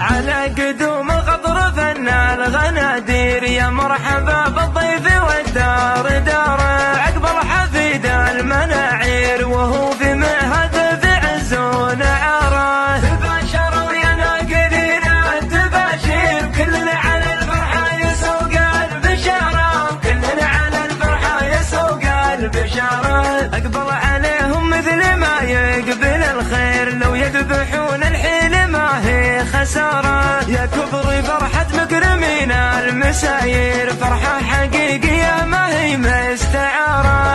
على قدوم الغضر فنا الغنادير يا مرحبا بالضيف والدار دار. عقب الحفيد المناعير وهو في مهد في عز ونعاره تباشروا يا ناقلين التباشير كلنا على الفرحة يسوق البشارة. كلنا على الفرحة يسوق البشارة. اقبل عليهم مثل ما يقبل الخير. لو يذبحون خسارة يا كبر فرحة مكرمين المساير فرحة حقيقية ما هي مستعارة.